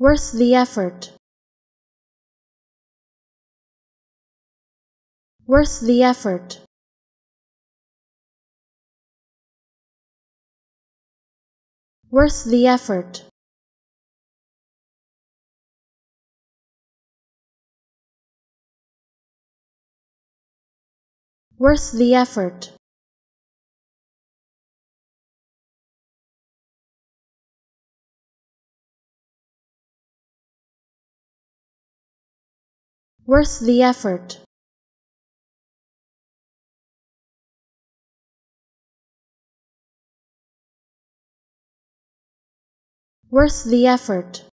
Worth the effort. Worth the effort. Worth the effort. Worth the effort. Worth the effort. Worth the effort.